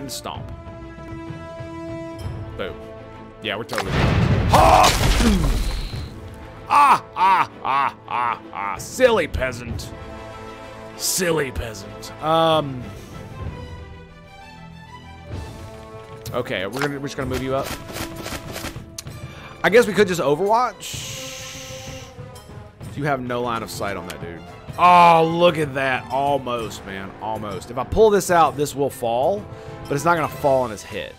and stomp. Boom. Yeah, we're totally. Ah! ah! Ah! Ah! Ah! Ah! Silly peasant. Silly peasant. Um. Okay, we're gonna we're just gonna move you up. I guess we could just Overwatch. You have no line of sight on that dude. Oh, look at that. Almost, man. Almost. If I pull this out, this will fall, but it's not going to fall on his head.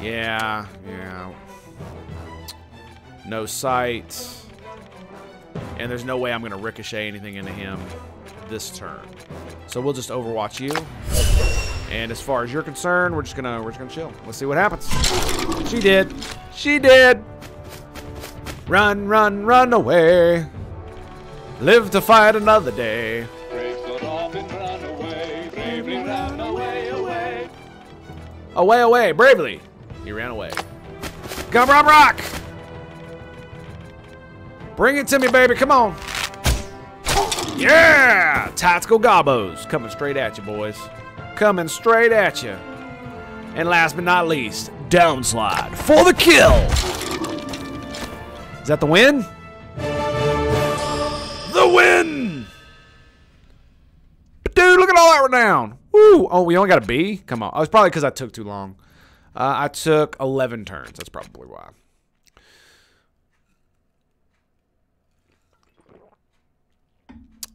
Yeah, yeah. No sight. And there's no way I'm going to ricochet anything into him this turn. So we'll just overwatch you. And as far as you're concerned, we're just gonna we're just gonna chill. Let's see what happens. She did. She did. Run, run, run away. Live to fight another day. Away, away, bravely. He ran away. Come, Rob Rock! Bring it to me, baby. Come on. Yeah! Tactical Gobbos coming straight at you, boys. Coming straight at you. And last but not least, downslide for the kill. Is that the win? The win! Dude, look at all that renown. Woo! Oh, we only got a B? Come on. Oh, it's probably because I took too long. Uh, I took 11 turns. That's probably why.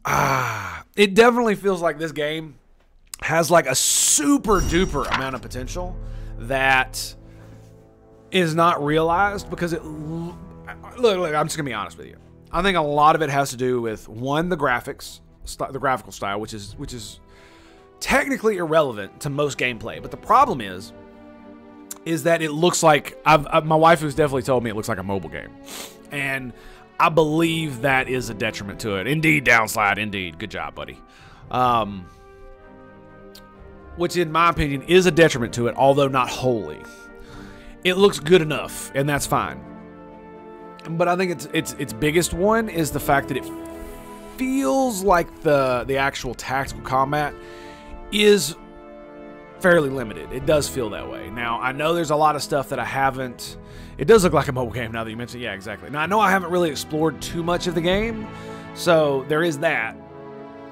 Ah, it definitely feels like this game has like a super duper amount of potential that is not realized because it. Look, look, I'm just gonna be honest with you. I think a lot of it has to do with one, the graphics, the graphical style, which is which is technically irrelevant to most gameplay. But the problem is, is that it looks like I've, I, my wife has definitely told me it looks like a mobile game, and I believe that is a detriment to it. Indeed, downslide. Indeed, good job, buddy. Um, which, in my opinion, is a detriment to it, although not wholly. It looks good enough, and that's fine. But I think its its its biggest one is the fact that it feels like the the actual tactical combat is fairly limited. It does feel that way. Now, I know there's a lot of stuff that I haven't. It does look like a mobile game now that you mentioned. Yeah, exactly. Now I know I haven't really explored too much of the game, so there is that.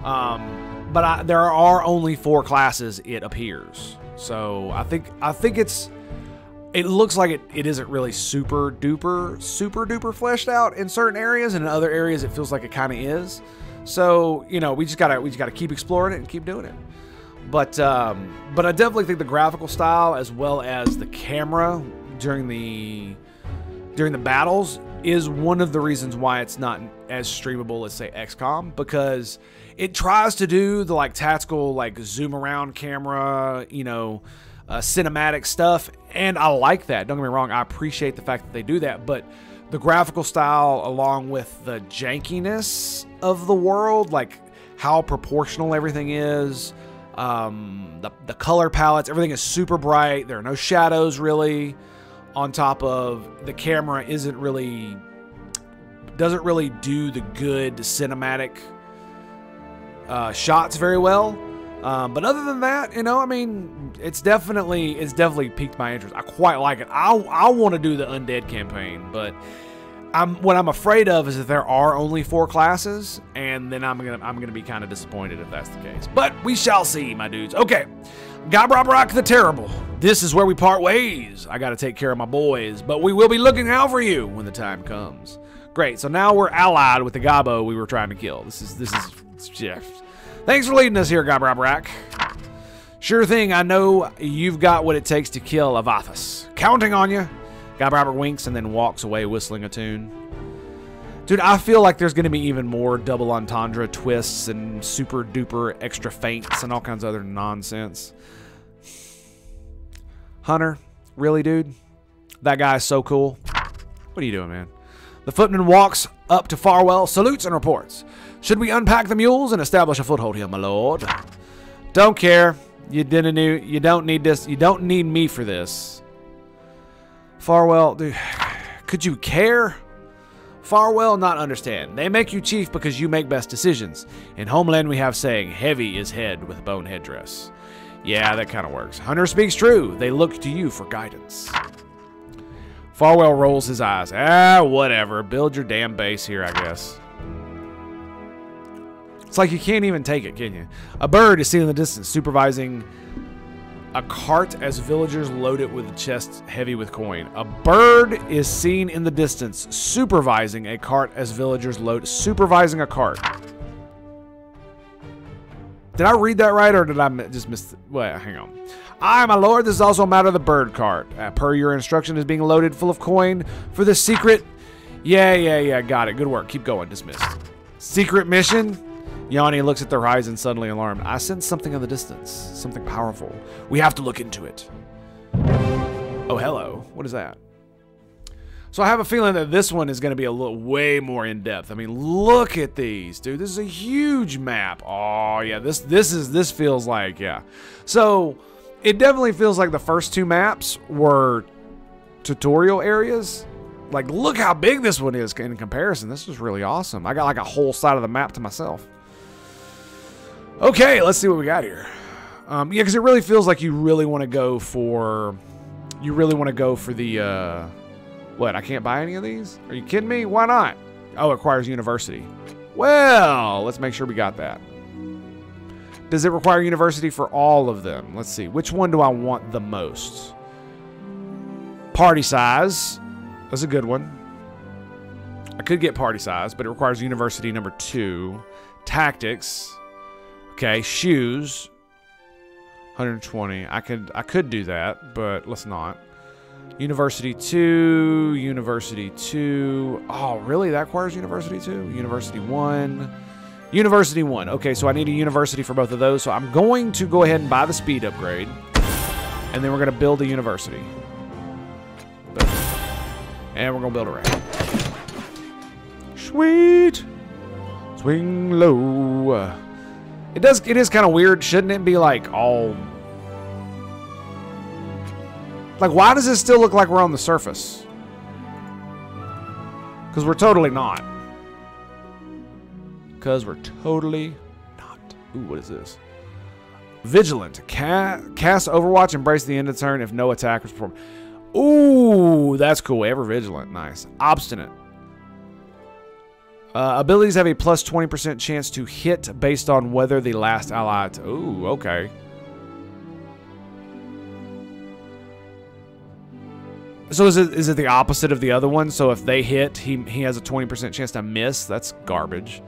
Um, but I, there are only four classes. It appears. So I think I think it's. It looks like it, it isn't really super duper super duper fleshed out in certain areas, and in other areas it feels like it kind of is. So you know we just gotta we just gotta keep exploring it and keep doing it. But um, but I definitely think the graphical style as well as the camera during the during the battles is one of the reasons why it's not as streamable as say XCOM because it tries to do the like tactical like zoom around camera, you know, uh, cinematic stuff, and I like that. Don't get me wrong, I appreciate the fact that they do that, but the graphical style along with the jankiness of the world, like how proportional everything is, um, the, the color palettes, everything is super bright. There are no shadows really. On top of the camera isn't really doesn't really do the good cinematic uh, shots very well. Um, but other than that, you know, I mean, it's definitely it's definitely piqued my interest. I quite like it. I I want to do the undead campaign, but I'm what I'm afraid of is that there are only four classes, and then I'm gonna I'm gonna be kind of disappointed if that's the case. But we shall see, my dudes. Okay, Gobrock the Terrible. This is where we part ways. I gotta take care of my boys, but we will be looking out for you when the time comes. Great. So now we're allied with the Gobbo we were trying to kill. This is this is yeah. Thanks for leading us here, Gobrock. Sure thing. I know you've got what it takes to kill Avathus. Counting on you. Guy Robert winks and then walks away whistling a tune. Dude, I feel like there's going to be even more double entendre twists and super duper extra feints and all kinds of other nonsense. Hunter, really, dude? That guy is so cool. What are you doing, man? The footman walks up to Farwell, salutes, and reports. Should we unpack the mules and establish a foothold here, my lord? Don't care. You didn't. You don't need this. You don't need me for this. Farwell, dude, could you care? Farwell not understand. They make you chief because you make best decisions. In Homeland we have saying, heavy is head with bone headdress. Yeah, that kind of works. Hunter speaks true. They look to you for guidance. Farwell rolls his eyes. Ah, whatever. Build your damn base here, I guess. It's like you can't even take it, can you? A bird is seen in the distance, supervising a cart as villagers load it with a chest heavy with coin. A bird is seen in the distance, supervising a cart as villagers load. Supervising a cart. Did I read that right, or did I just miss? The, wait, hang on. I, my lord, this is also a matter of the bird cart. Uh, per your instruction, is being loaded full of coin for the secret. Yeah, yeah, yeah. Got it. Good work. Keep going. Dismissed. Secret mission. Yanni looks at the horizon, suddenly alarmed. I sense something in the distance, something powerful. We have to look into it. Oh, hello. What is that? So I have a feeling that this one is going to be a little way more in depth. I mean, look at these, dude. This is a huge map. Oh yeah, this this is this feels like yeah. So it definitely feels like the first two maps were tutorial areas. Like, look how big this one is in comparison. This is really awesome. I got like a whole side of the map to myself. Okay, let's see what we got here. Um, yeah, because it really feels like you really want to go for, you really want to go for the, uh, what? I can't buy any of these? Are you kidding me? Why not? Oh, it requires university. Well, let's make sure we got that. Does it require university for all of them? Let's see. Which one do I want the most? Party size. That's a good one. I could get party size, but it requires university number two. Tactics. Okay, shoes. 120. I could I could do that, but let's not. University 2, University 2. Oh, really? That requires University 2? University 1. University 1. Okay, so I need a university for both of those. So I'm going to go ahead and buy the speed upgrade. And then we're going to build a university. And we're going to build a ramp. Sweet. Swing low. It does. It is kind of weird. Shouldn't it be like all... Like, why does it still look like we're on the surface? Because we're totally not. Because we're totally not. Ooh, what is this? Vigilant. Ca cast Overwatch, embrace the end of turn if no attack is performed. Ooh, that's cool. Ever vigilant. Nice. Obstinate. Uh, abilities have a plus 20% chance to hit based on whether the last ally... Ooh, okay. So is it is it the opposite of the other one? So if they hit, he, he has a 20% chance to miss? That's garbage.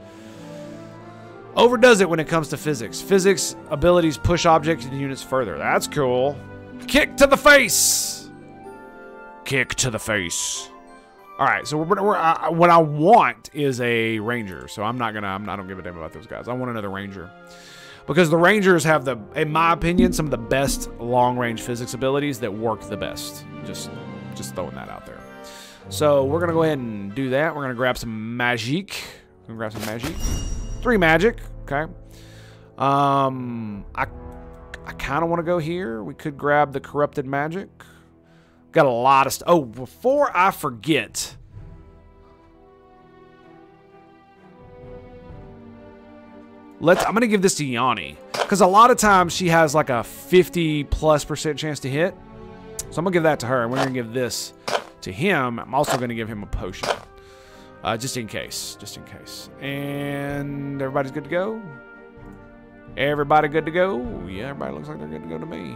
Overdoes it when it comes to physics. Physics abilities push objects and units further. That's cool. Kick to the face. Kick to the face. All right, so we're, we're, uh, what I want is a ranger. So I'm not gonna. I'm not, I don't give a damn about those guys. I want another ranger because the rangers have the, in my opinion, some of the best long range physics abilities that work the best. Just, just throwing that out there. So we're gonna go ahead and do that. We're gonna grab some magic. We're gonna grab some magic. Three magic. Okay. Um, I, I kind of want to go here. We could grab the corrupted magic. Got a lot of stuff. Oh, before I forget. Let's, I'm going to give this to Yanni. Because a lot of times she has like a 50 plus percent chance to hit. So I'm going to give that to her. And we're going to give this to him. I'm also going to give him a potion. Uh, just in case. Just in case. And everybody's good to go? Everybody good to go? Yeah, everybody looks like they're good to go to me.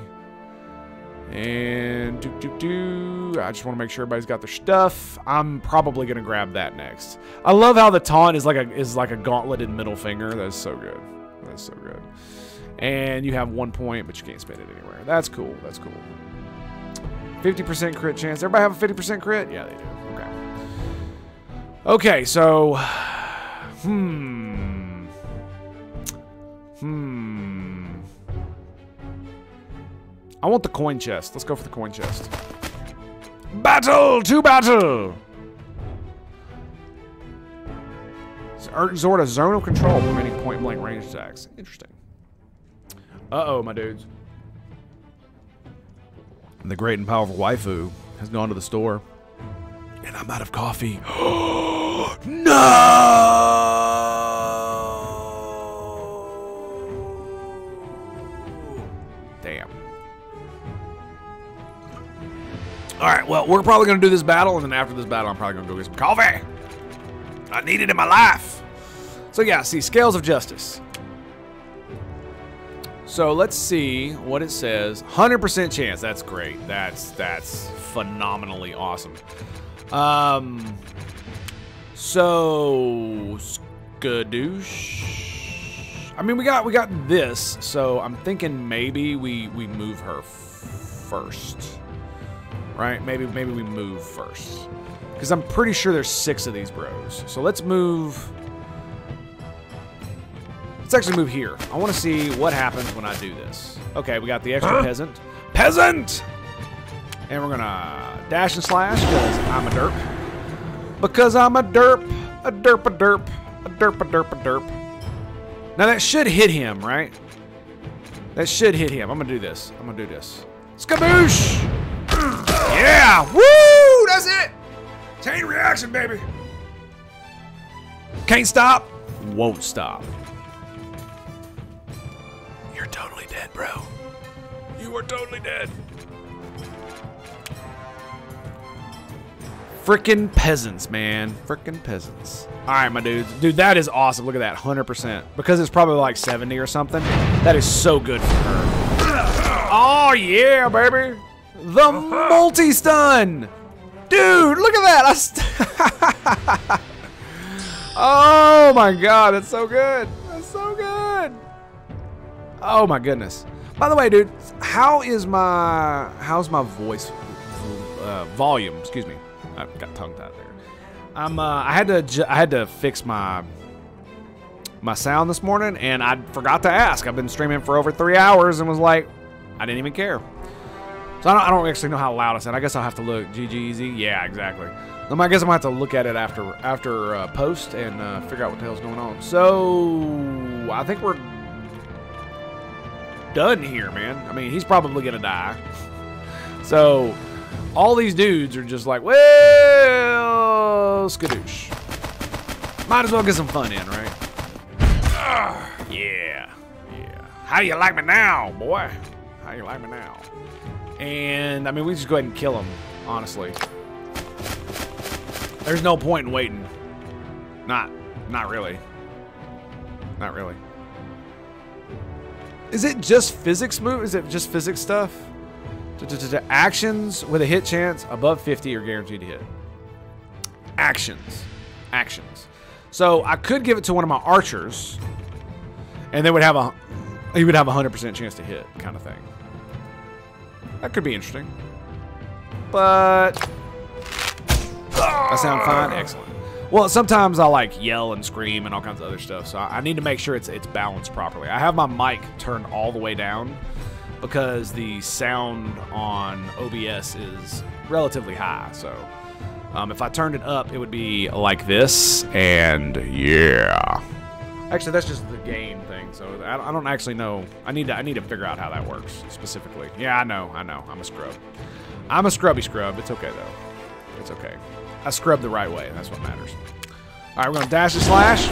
And do do do. I just want to make sure everybody's got their stuff. I'm probably gonna grab that next. I love how the taunt is like a is like a gauntleted middle finger. That's so good. That's so good. And you have one point, but you can't spend it anywhere. That's cool. That's cool. 50% crit chance. Everybody have a 50% crit? Yeah, they do. Okay. Okay, so hmm. Hmm. I want the coin chest. Let's go for the coin chest. Battle to battle! Exert a zone of control permitting point blank range attacks. Interesting. Uh oh, my dudes. The great and powerful waifu has gone to the store. And I'm out of coffee. no! All right, well, we're probably going to do this battle, and then after this battle, I'm probably going to go get some coffee. I need it in my life. So yeah, see, Scales of Justice. So let's see what it says. 100% chance. That's great. That's that's phenomenally awesome. Um, so skadoosh. I mean, we got we got this. So I'm thinking maybe we we move her first, right? Maybe maybe we move first because I'm pretty sure there's six of these bros. So let's move. Let's actually move here. I want to see what happens when I do this. Okay, we got the extra huh? peasant. Peasant! And we're gonna dash and slash because I'm a derp. Because I'm a derp. A derp a derp. A derp a derp a derp. Now that should hit him, right? That should hit him. I'm gonna do this. I'm gonna do this. Skaboosh! Yeah! Woo! That's it! Chain reaction, baby! Can't stop, won't stop. You're totally dead, bro. You are totally dead. Frickin' peasants, man. Frickin' peasants. All right, my dudes. Dude, that is awesome. Look at that, 100%. Because it's probably like 70 or something. That is so good for her. Oh, yeah, baby. The multi-stun. Dude, look at that. oh, my God. That's so good. That's so good. Oh, my goodness. By the way, dude, how is my, how's my voice uh, volume, excuse me. I got tongue tied there. I'm. Uh, I had to. I had to fix my my sound this morning, and I forgot to ask. I've been streaming for over three hours, and was like, I didn't even care. So I don't, I don't actually know how loud I sound. I guess I'll have to look. GG easy. Yeah, exactly. Um, I guess I'm gonna have to look at it after after uh, post and uh, figure out what the hell's going on. So I think we're done here, man. I mean, he's probably gonna die. So all these dudes are just like, well, skadoosh. Might as well get some fun in, right? Uh, yeah, yeah. How do you like me now, boy? How you like me now? And, I mean, we just go ahead and kill him, honestly. There's no point in waiting. Not, not really. Not really. Is it just physics move? Is it just physics stuff? Actions with a hit chance above 50 are guaranteed to hit. Actions. Actions. So I could give it to one of my archers, and they would have a he would have a hundred percent chance to hit, kind of thing. That could be interesting. But I sound fine. Excellent. Well, sometimes I like yell and scream and all kinds of other stuff, so I need to make sure it's it's balanced properly. I have my mic turned all the way down because the sound on OBS is relatively high. So um, if I turned it up, it would be like this, and yeah. Actually, that's just the game thing. So I don't actually know. I need to I need to figure out how that works specifically. Yeah, I know. I know. I'm a scrub. I'm a scrubby scrub. It's okay though. It's okay. I scrub the right way. And that's what matters. All right, we're gonna dash and slash.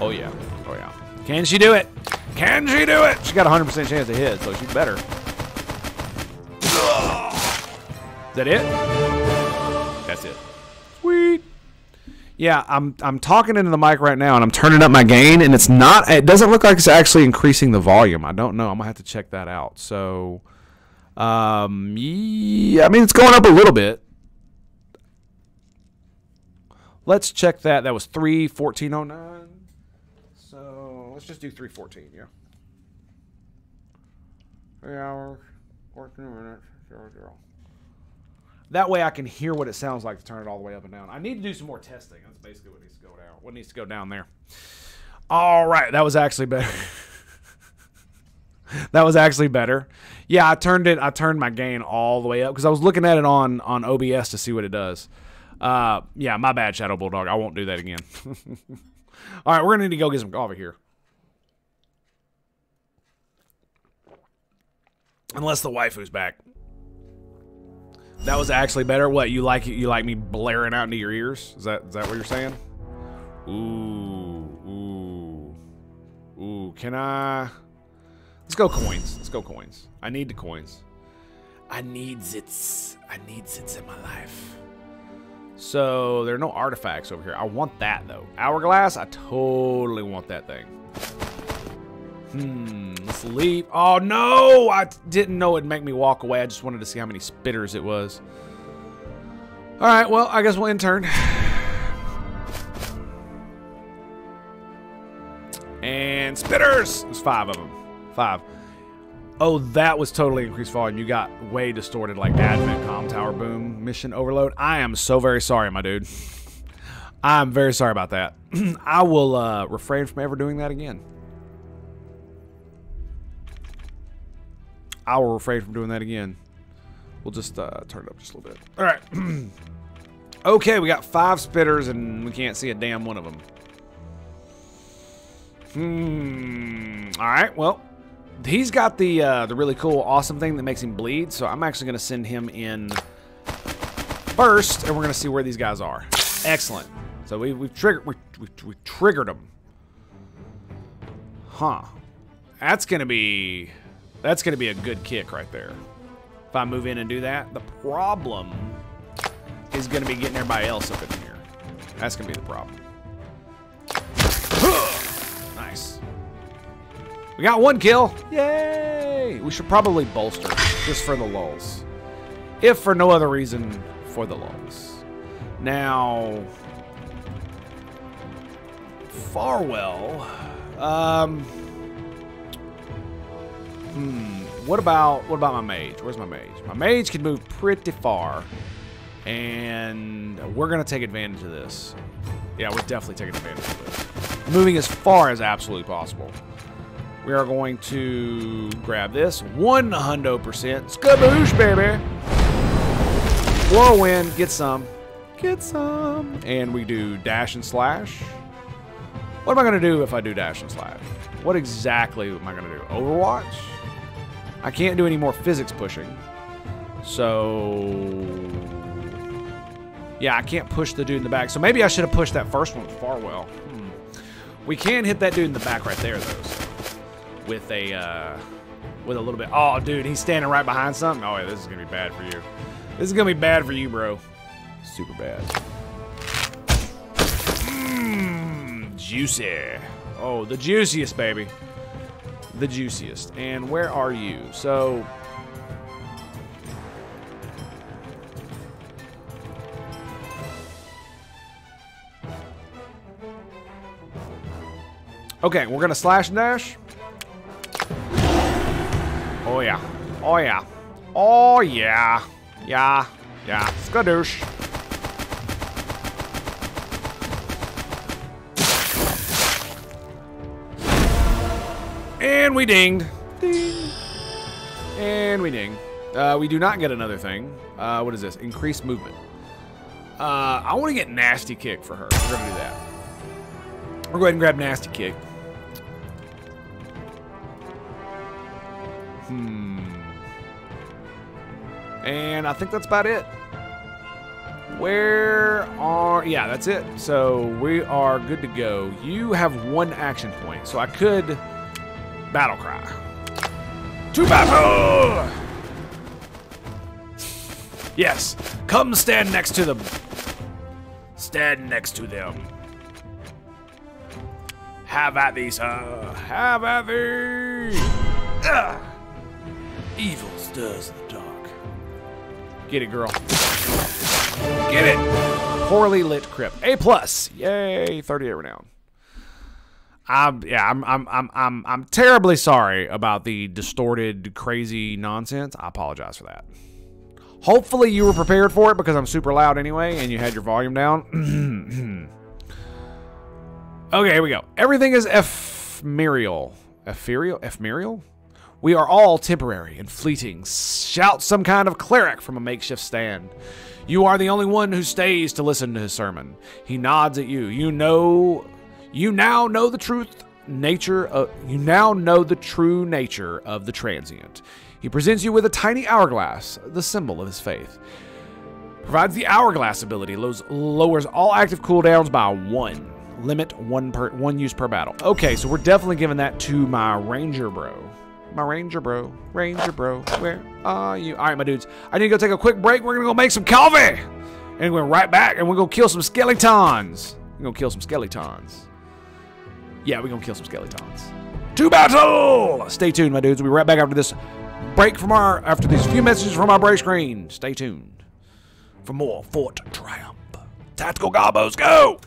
Oh yeah. Oh yeah. Can she do it? Can she do it? She got a 100% chance to hit, so she's better. Is that it? That's it. Sweet. Yeah, I'm I'm talking into the mic right now, and I'm turning up my gain, and it's not. It doesn't look like it's actually increasing the volume. I don't know. I'm gonna have to check that out. So, um, yeah, I mean it's going up a little bit. Let's check that. That was three fourteen oh nine So let's just do 314, yeah. Three hours, 14 minutes, zero, zero. That way I can hear what it sounds like to turn it all the way up and down. I need to do some more testing. That's basically what needs to go down. What needs to go down there. All right, that was actually better. that was actually better. Yeah, I turned it. I turned my gain all the way up because I was looking at it on on OBS to see what it does. Uh, yeah, my bad, Shadow Bulldog. I won't do that again. all right, we're gonna need to go get some coffee here. Unless the waifu's back. That was actually better. What you like? You like me blaring out into your ears? Is that is that what you're saying? Ooh, ooh, ooh. Can I? Let's go coins. Let's go coins. I need the coins. I needs it. I needs it in my life. So there are no artifacts over here. I want that though. Hourglass, I totally want that thing. Hmm, leave. Oh no, I didn't know it'd make me walk away. I just wanted to see how many spitters it was. All right, well, I guess we'll intern. And spitters! There's five of them. Five. Oh, that was totally increased volume. You got way distorted like Advent Com Tower Boom mission overload. I am so very sorry, my dude. I'm very sorry about that. I will uh, refrain from ever doing that again. I will refrain from doing that again. We'll just uh, turn it up just a little bit. All right. okay, we got five spitters and we can't see a damn one of them. Hmm. All right. Well, he's got the uh, the really cool, awesome thing that makes him bleed. So I'm actually going to send him in first, and we're going to see where these guys are. Excellent. So we, we've triggered we, we, we triggered them. Huh. That's going to be that's going to be a good kick right there. If I move in and do that, the problem is going to be getting everybody else up in here. That's going to be the problem. Nice. We got one kill. Yay! We should probably bolster just for the lulls. If for no other reason, for the lulls. Now, Farwell. Um, hmm. What about what about my mage? Where's my mage? My mage can move pretty far, and we're gonna take advantage of this. Yeah, we're definitely taking advantage of this. Moving as far as absolutely possible. We are going to grab this. 100%. Skaboosh, baby. Whirlwind. Get some. Get some. And we do dash and slash. What am I going to do if I do dash and slash? What exactly am I going to do? Overwatch? I can't do any more physics pushing. So... Yeah, I can't push the dude in the back. So maybe I should have pushed that first one far well. Hmm. We can hit that dude in the back right there, though. So. With a, uh, with a little bit. Oh, dude, he's standing right behind something. Oh, yeah, this is going to be bad for you. This is going to be bad for you, bro. Super bad. Mmm, juicy. Oh, the juiciest, baby. The juiciest. And where are you? So, Okay, we're gonna slash dash. Oh yeah. Oh yeah. Oh yeah. Yeah. Yeah. Skadoosh. And we dinged. Ding. And we ding. Uh, we do not get another thing. Uh, what is this? Increased movement. Uh, I want to get Nasty Kick for her. We're going to do that. We'll go ahead and grab Nasty Kick. Hmm. And I think that's about it. Where are... Yeah, that's it. So we are good to go. You have one action point. So I could... Battle Cry. To battle! Yes. Come stand next to them. Stand next to them. Have at thee, sir. Have at thee. Ugh. Evil stirs in the dark. Get it, girl. Get it. Poorly lit crypt. A plus. Yay. 38 renown. I'm yeah, I'm I'm I'm I'm I'm terribly sorry about the distorted, crazy nonsense. I apologize for that. Hopefully you were prepared for it because I'm super loud anyway and you had your volume down. okay, here we go. Everything is ephemeral. Ethereal? Ephemeral? We are all temporary and fleeting. Shout some kind of cleric from a makeshift stand. You are the only one who stays to listen to his sermon. He nods at you. You know, you now know the truth nature of, you now know the true nature of the transient. He presents you with a tiny hourglass, the symbol of his faith. Provides the hourglass ability, lowers all active cooldowns by one. Limit one per one use per battle. Okay, so we're definitely giving that to my ranger bro. My ranger bro. Ranger bro. Where are you? All right, my dudes. I need to go take a quick break. We're to go make some coffee. And we're right back and we're to kill some skeletons. We're to kill some skeletons. Yeah, we're to kill some skeletons. To battle! Stay tuned, my dudes. We'll be right back after this break from our, after these few messages from our break screen. Stay tuned for more Fort Triumph. Tactical Gobos, go!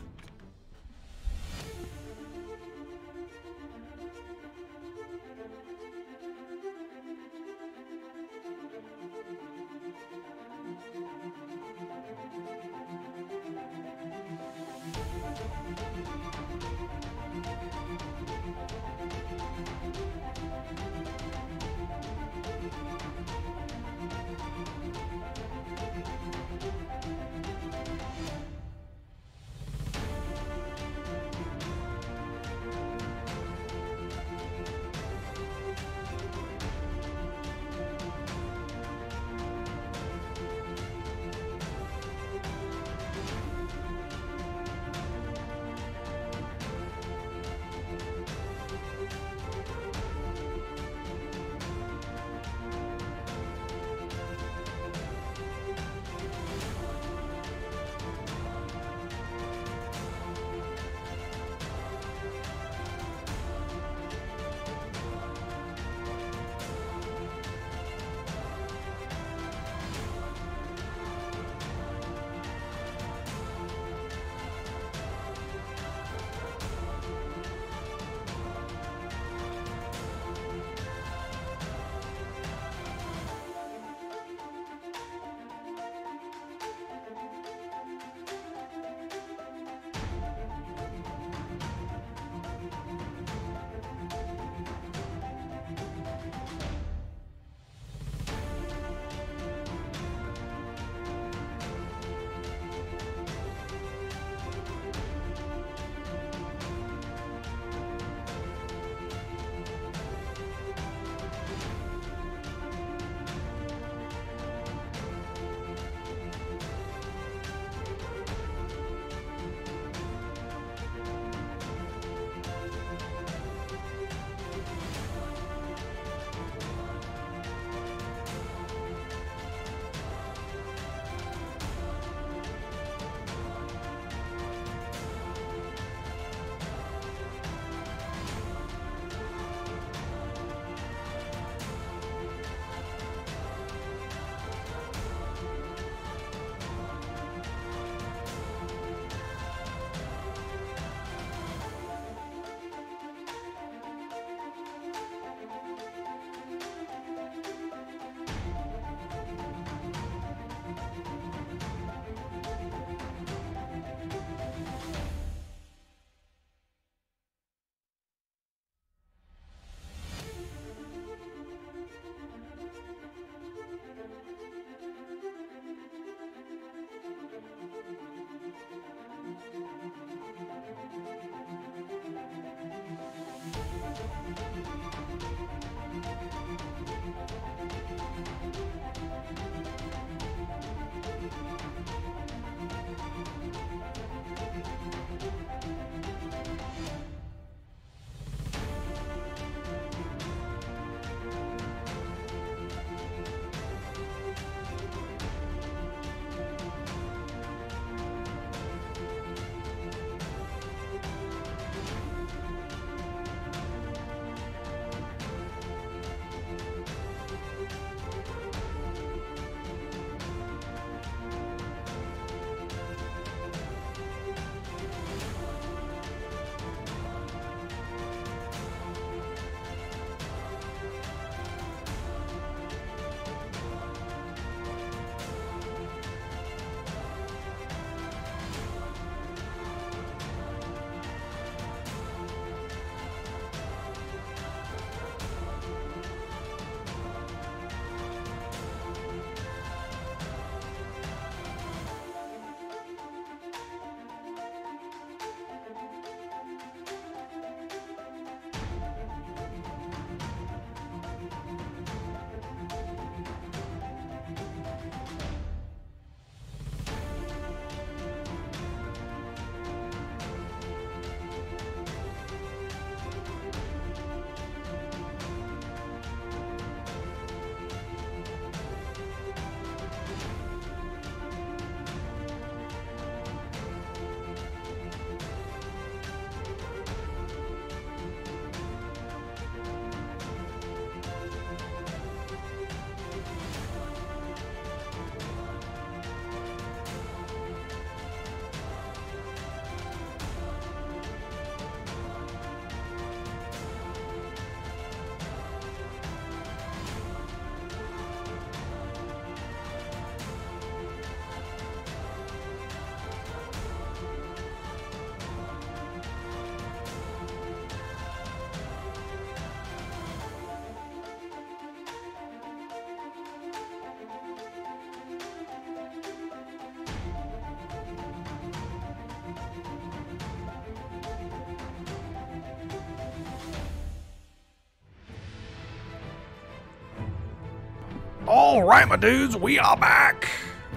All right, my dudes, we are back.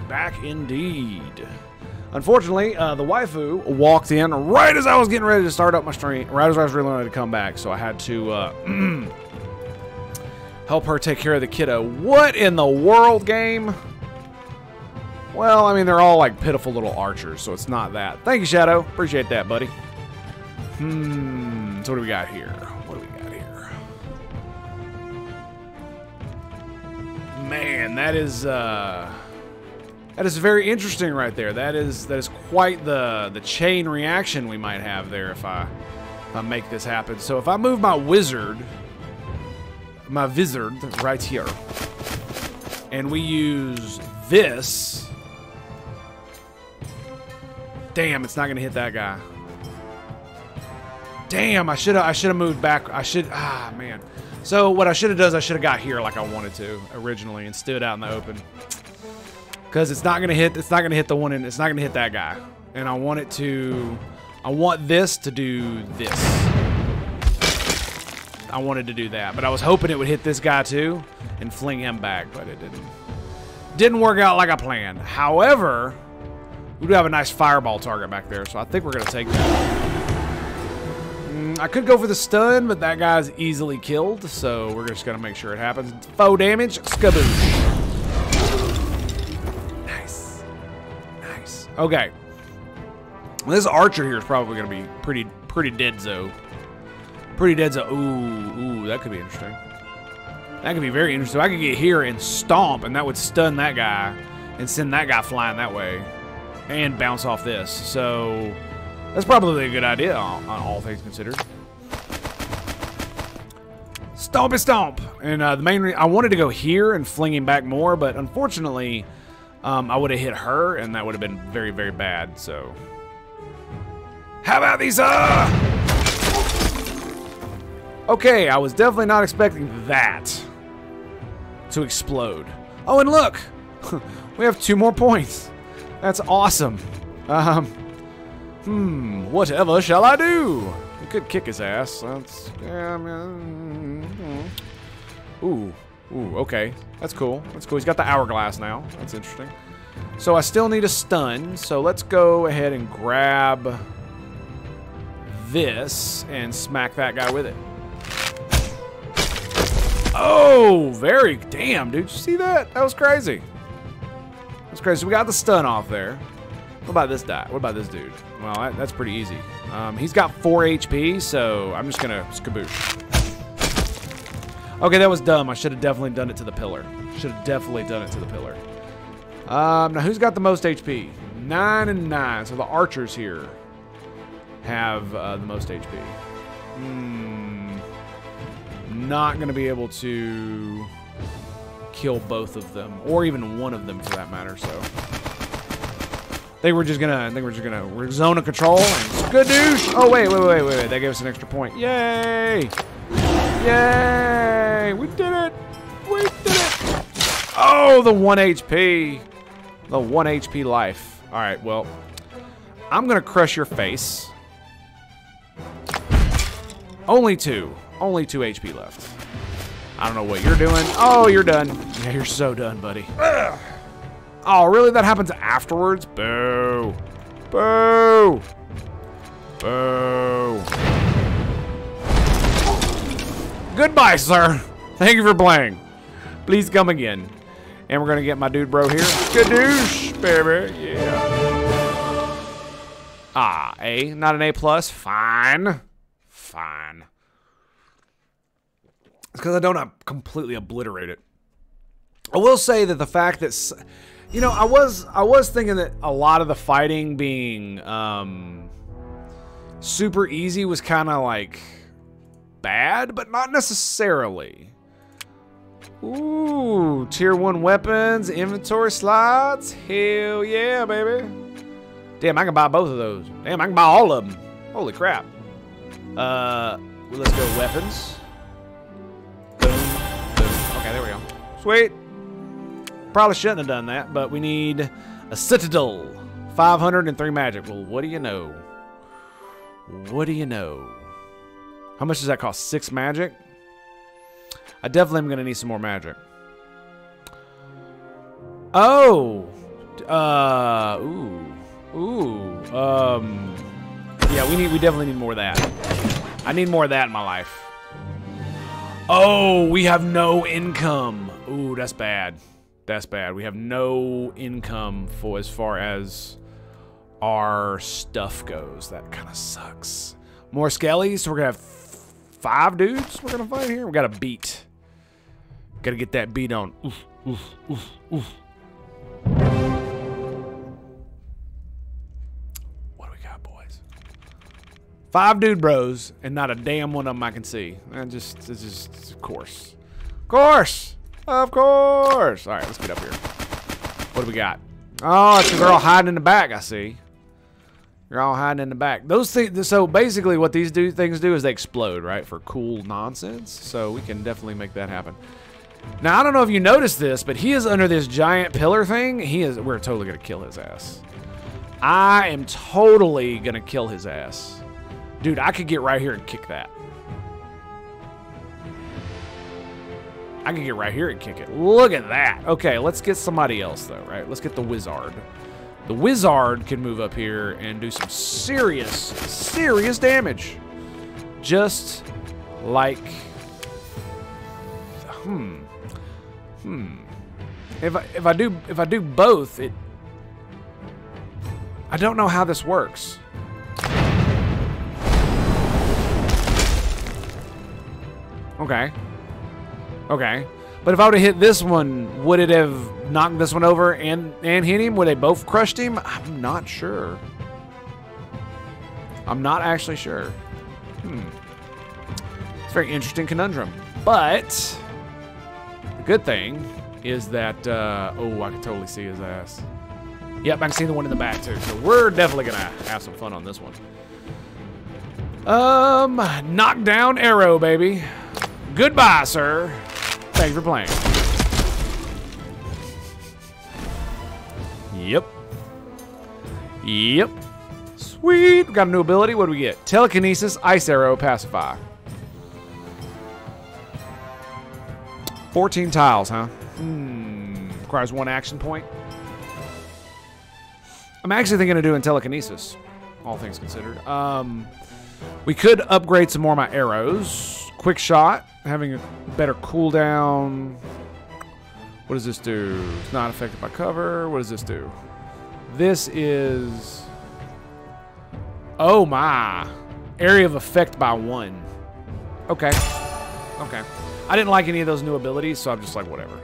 Back indeed. Unfortunately, uh, the waifu walked in right as I was getting ready to start up my stream, right as I was really ready to come back, so I had to uh, help her take care of the kiddo. What in the world, game? Well, I mean, they're all like pitiful little archers, so it's not that. Thank you, Shadow. Appreciate that, buddy. Hmm, so what do we got here? That is, uh... That is very interesting right there. That is that is quite the the chain reaction we might have there if I, if I make this happen. So if I move my wizard, my wizard right here, and we use this, damn, it's not gonna hit that guy. Damn, I should I should have moved back. I should ah man. So what I should have done is I should have got here like I wanted to originally and stood out in the open. Because it's not gonna hit. It's not gonna hit the one in. It's not gonna hit that guy. And I want it to. I want this to do this. I wanted to do that, but I was hoping it would hit this guy too and fling him back, but it didn't. Didn't work out like I planned. However, we do have a nice fireball target back there, so I think we're gonna take that. Mm, I could go for the stun, but that guy's easily killed, so we're just gonna make sure it happens. Foe damage, skaboosh. Nice. Nice. Okay. This archer here is probably going to be pretty pretty dead zo. Pretty dead zo. Ooh, ooh, that could be interesting. That could be very interesting. I could get here and stomp, and that would stun that guy and send that guy flying that way and bounce off this. So that's probably a good idea on, all things considered. Stomp and stomp. And uh, the main I wanted to go here and fling him back more, but unfortunately um, I would have hit her, and that would have been very, very bad, so... How about these, uh... Okay, I was definitely not expecting that to explode. Oh, and look! we have two more points. That's awesome. Um, hmm, whatever shall I do? We could kick his ass. That's, hmm. ooh, Ooh, okay. That's cool. That's cool. He's got the hourglass now. That's interesting. So I still need a stun. So let's go ahead and grab this and smack that guy with it. Oh, very damn, dude. You see that? That was crazy. That's crazy. We got the stun off there. What about this guy? What about this dude? Well, that, that's pretty easy. Um, he's got 4 HP, so I'm just to skaboosh. Okay, that was dumb. I should have definitely done it to the pillar. Should have definitely done it to the pillar. Um, now, who's got the most HP? Nine and nine. So the archers here have uh, the most HP. Hmm. Not going to be able to kill both of them, or even one of them for that matter. So they were just gonna. I think we're just gonna. We're zone of control and skadoosh. Oh wait, wait, wait, wait, wait. That gave us an extra point. Yay! Yay! We did it! We did it! Oh, the 1 HP. The 1 HP life. Alright, well. I'm to crush your face. Only two. Only two HP left. I don't know what you're doing. Oh, you're done. Yeah, you're so done, buddy. Ugh. Oh, really? That happens afterwards? Boo. Boo. Boo. Goodbye, sir. Thank you for playing. Please come again. And we're going to get my dude bro here. Skadoosh, baby. Yeah. Ah, A. Not an A+. plus. Fine. Fine. It's because I don't completely obliterate it. I will say that the fact that... You know, I was I was thinking that a lot of the fighting being um, super easy was kind of like bad, but not necessarily. Ooh, tier 1 weapons, inventory slots. Hell yeah, baby. Damn, I can buy both of those. Damn, I can buy all of them. Holy crap. Uh, well, let's go weapons. Boom, boom. Okay, there we go. Sweet. Probably shouldn't have done that, but we need a Citadel. 503 magic. Well, what do you know? What do you know? How much does that cost? Six magic? I definitely am going to need some more magic. Oh. Uh. Ooh. Ooh. Um. Yeah, we need. We definitely need more of that. I need more of that in my life. Oh, we have no income. Ooh, that's bad. That's bad. We have no income for as far as our stuff goes. That kind of sucks. More skellies. So we're gonna have five dudes. We're gonna fight here. We got a beat. Gotta get that beat on. Oof, oof, oof, oof. What do we got, boys? Five dude bros, and not a damn one of them I can see. And just, it's just, of course, of course, of course. All right, let's get up here. What do we got? Oh, it's a girl hiding in the back. I see. You're all hiding in the back. Those things. So basically, what these do things do is they explode, right, for cool nonsense. So we can definitely make that happen. Now I don't know if you noticed this, but he is under this giant pillar thing. He is. We're totally gonna kill his ass. I am totally gonna kill his ass, dude. I could get right here and kick that. I can get right here and kick it. Look at that. Okay, let's get somebody else though, right? Let's get the wizard. The Wizard can move up here and do some serious, serious damage. Just like... Hmm. Hmm. If I, if I do if I do both, it... I don't know how this works. Okay. Okay. But if I would have hit this one, would it have knocked this one over and, and hit him? Would they both crushed him? I'm not sure. I'm not actually sure. Hmm. It's a very interesting conundrum. But the good thing is that, uh, oh, I can totally see his ass. Yep, I can see the one in the back too. So we're definitely going to have some fun on this one. Um, knockdown arrow, baby. Goodbye, sir. Thanks for playing. Yep. Yep. Sweet. We got a new ability. What do we get? Telekinesis, Ice Arrow, Pacify. 14 tiles, huh? Hmm. Requires one action point. I'm actually thinking of doing telekinesis, all things considered. Um, we could upgrade some more of my arrows. Quick shot, having a better cooldown. What does this do? It's not affected by cover. What does this do? This is... Oh my. Area of effect by one. Okay. Okay. I didn't like any of those new abilities, so I'm just like, whatever.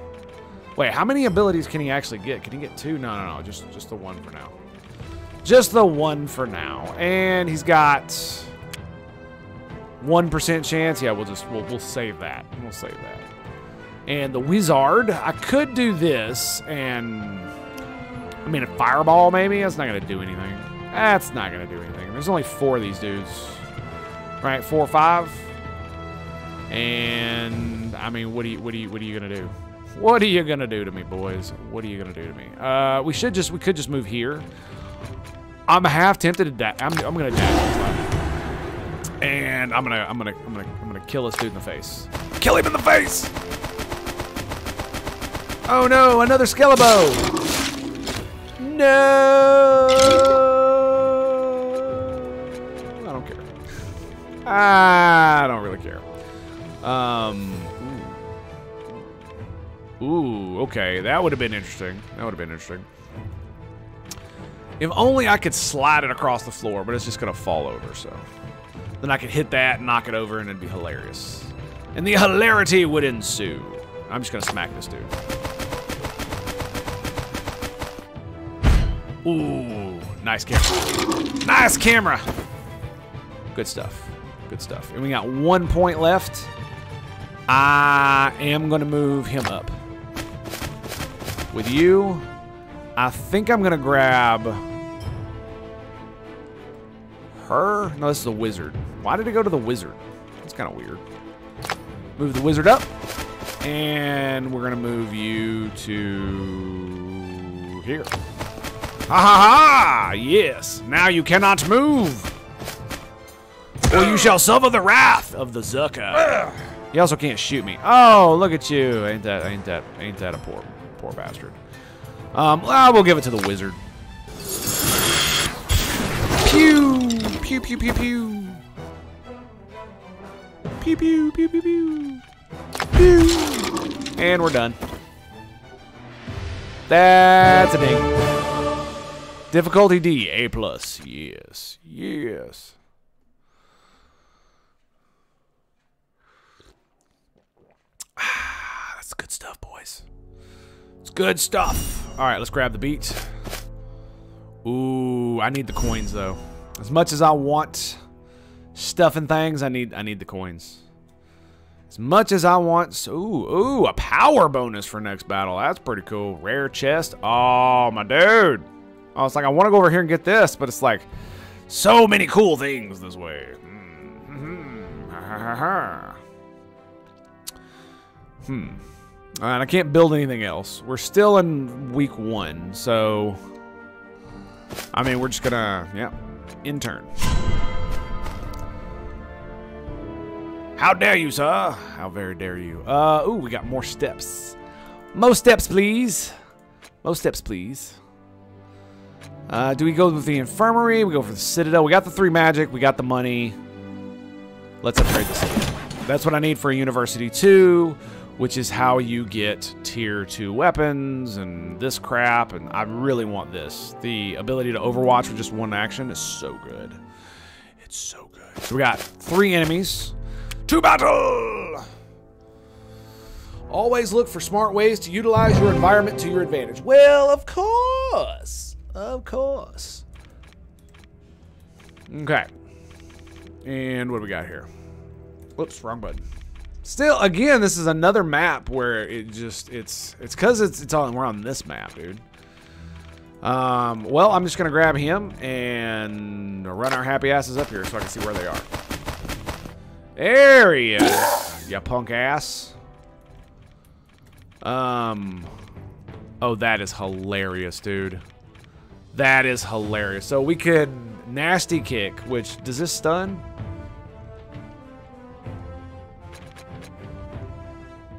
Wait, how many abilities can he actually get? Can he get two? No, no, no. Just, just the one for now. Just the one for now. And he's got... 1% chance. Yeah, we'll just, we'll, we'll save that. We'll save that. And the wizard, I could do this and... I mean, a fireball maybe? That's not going to do anything. That's not going to do anything. There's only four of these dudes. Right, four or five. And, I mean, what are you, what are you, what are you going to do? What are you going to do to me, boys? What are you going to do to me? Uh, we should just, we could just move here. I'm half tempted to die. I'm, I'm going to die and I'm gonna, I'm gonna, I'm gonna, I'm gonna kill this dude in the face. Kill him in the face! Oh no, another Skelebo! No! I don't care. I don't really care. Um. Ooh, ooh okay, that would have been interesting. That would have been interesting. If only I could slide it across the floor, but it's just gonna fall over, so. Then I could hit that, knock it over, and it'd be hilarious. And the hilarity would ensue. I'm just gonna smack this dude. Ooh, nice camera. Nice camera! Good stuff. Good stuff. And we got one point left. I am gonna move him up. With you, I think I'm gonna grab her? No, this is a wizard. Why did it go to the wizard? That's kind of weird. Move the wizard up. And we're going to move you to here. Ha ha ha! Yes. Now you cannot move. Or you shall suffer the wrath of the Zerker. He also can't shoot me. Oh, look at you. Ain't that ain't that ain't that a poor poor bastard. Um, well, we'll give it to the wizard. Pew! Pew, pew, pew, pew. Pew, pew, pew, pew, pew. Pew. And we're done. That's a ding. Difficulty D, A plus. Yes, yes. Ah, that's good stuff, boys. It's good stuff. All right, let's grab the beat. Ooh, I need the coins though. As much as I want stuff and things, I need I need the coins. As much as I want, ooh, ooh, a power bonus for next battle. That's pretty cool. Rare chest. Oh, my dude. I was like, I want to go over here and get this, but it's like so many cool things this way. Mm-hmm. hmm. All right, I can't build anything else. We're still in week one, so I mean, we're just gonna, yeah, intern. How dare you, sir? How very dare you? Uh, ooh, we got more steps. Most steps, please. Most steps, please. Uh, do we go with the infirmary? We go for the citadel. We got the three magic. We got the money. Let's upgrade the citadel. That's what I need for a university too, which is how you get tier two weapons and this crap. And I really want this. The ability to overwatch with just one action is so good. It's so good. So we got three enemies. To battle! Always look for smart ways to utilize your environment to your advantage. Well, of course. Of course. Okay. And what do we got here? Whoops, wrong button. Still, again, this is another map where it just, it's, it's because it's, it's on, we're on this map, dude. Um, well, I'm just to grab him and run our happy asses up here so I can see where they are. There he is, you punk ass. Um, oh, that is hilarious, dude. That is hilarious. So we could nasty kick, which, does this stun?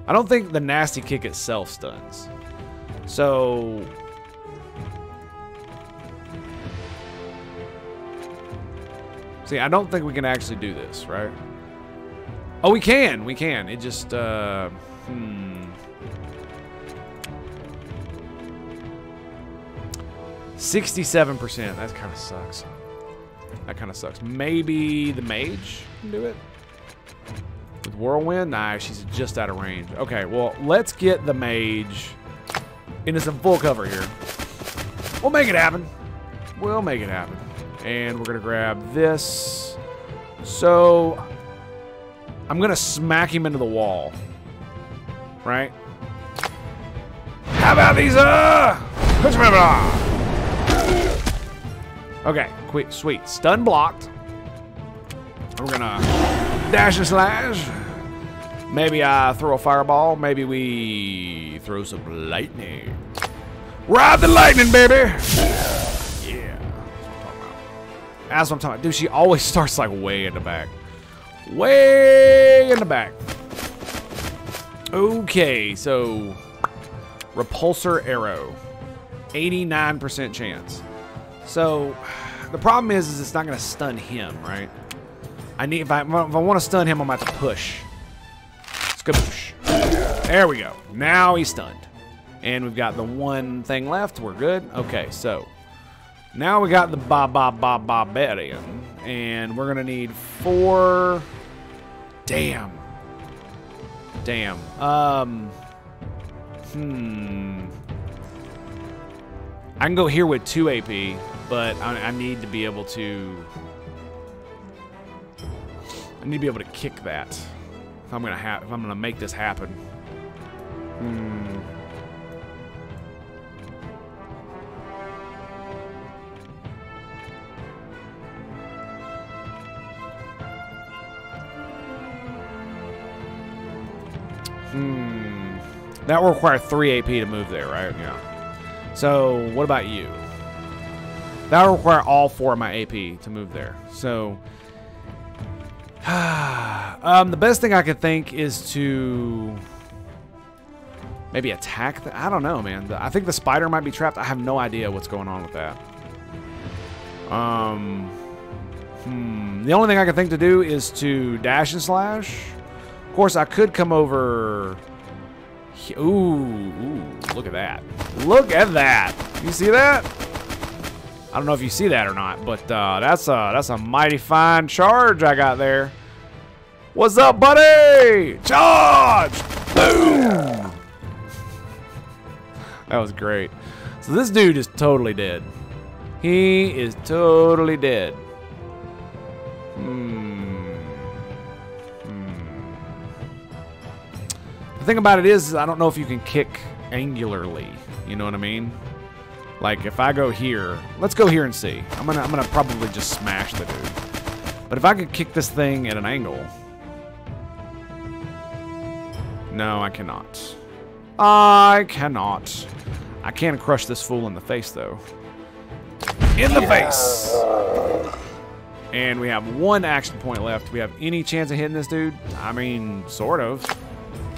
I don't think the nasty kick itself stuns. So... See, I don't think we can actually do this, right? Oh, we can. We can. It just, uh, hmm. Sixty-seven percent. That kind of sucks. That kind of sucks. Maybe the mage can do it whirlwind. Nah, she's just out of range. Okay, well, let's get the mage into some full cover here. We'll make it happen. We'll make it happen. And we're gonna grab this. So I'm gonna smack him into the wall. Right? How about these, uh... Okay, quick, sweet. Stun blocked. We're gonna dash and slash. Maybe I throw a fireball. Maybe we throw some lightning. Ride the lightning, baby! Yeah. That's what I'm talking about. Dude, she always starts like way in the back. Way in the back. Okay, so repulsor arrow. 89% chance. So the problem is, is it's not going to stun him, right? I need if I if I want to stun him, I'm have to push. Skaboosh. There we go. Now he's stunned. And we've got the one thing left. We're good. Okay, so now we got the ba ba ba barbarian, and we're gonna need four. Damn. Damn. Um. Hmm. I can go here with two AP, but I, I need to be able to. I need to be able to kick that if I'm gonna have if I'm gonna make this happen. Hmm. Hmm. That will require 3 AP to move there, right? Yeah. So, what about you? That will require all four of my AP to move there. So, um, the best thing I could think is to Maybe attack the, I don't know, man. I think the spider might be trapped. I have no idea what's going on with that. Um, hmm. The only thing I can think to do is to dash and slash. Of course, I could come over. Ooh, ooh, look at that. Look at that. You see that? I don't know if you see that or not, but uh, that's a that's a mighty fine charge I got there. What's up, buddy? Charge! Boom! That was great. So this dude is totally dead. He is totally dead. Hmm. Hmm. The thing about it is, I don't know if you can kick angularly. You know what I mean? Like if I go here, let's go here and see. I'm gonna I'm gonna probably just smash the dude. But if I could kick this thing at an angle, no, I cannot. I cannot. I can crush this fool in the face though. In the face. And we have one action point left. We have any chance of hitting this dude? I mean, sort of.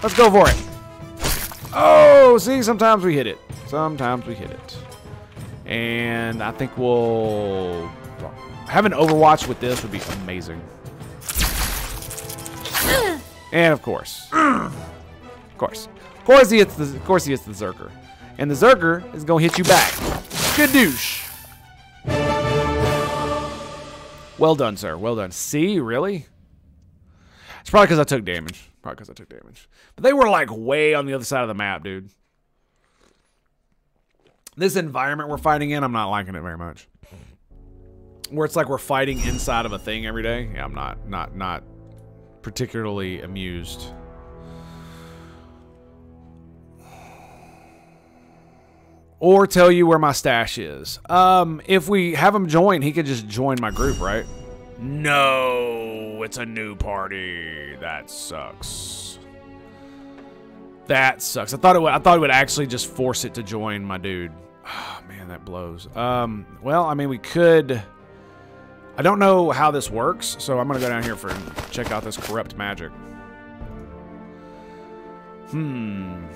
Let's go for it. Oh, see, sometimes we hit it. Sometimes we hit it. And I think we'll have an Overwatch with this would be amazing. And of course, of course, of course he hits the, of course he hits the Zerker, and the Zerker is gonna hit you back. Good douche. Well done, sir. Well done. See, really? It's probably because I took damage. Probably because I took damage. But they were like way on the other side of the map, dude. This environment we're fighting in, I'm not liking it very much. Where it's like we're fighting inside of a thing every day. Yeah, I'm not not not particularly amused. Or tell you where my stash is. Um, if we have him join, he could just join my group, right? No, it's a new party. That sucks. That sucks. I thought it would, I thought it would actually just force it to join my dude. Oh, man, that blows. Um, well, I mean, we could. I don't know how this works, so I'm gonna go down here for check out this corrupt magic. Hmm.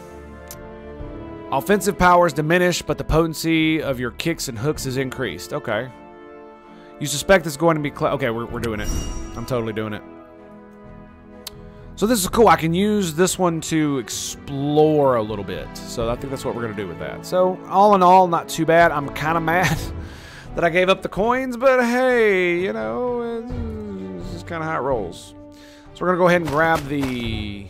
Offensive powers diminish, but the potency of your kicks and hooks is increased. Okay. You suspect it's going to be okay. We're we're doing it. I'm totally doing it. So this is cool. I can use this one to explore a little bit. So I think that's what we're gonna do with that. So all in all, not too bad. I'm kind of mad that I gave up the coins, but hey, you know, it's just kind of how it rolls. So we're gonna go ahead and grab the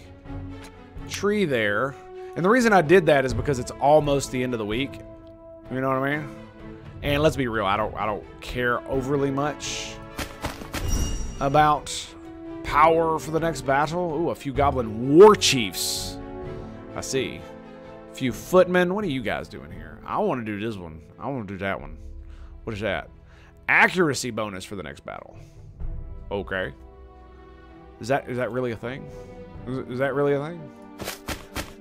tree there. And the reason I did that is because it's almost the end of the week. You know what I mean? And let's be real, I don't I don't care overly much about power for the next battle. Ooh, a few goblin war chiefs. I see. A few footmen. What are you guys doing here? I want to do this one. I want to do that one. What is that? Accuracy bonus for the next battle. Okay. Is that is that really a thing? Is, is that really a thing?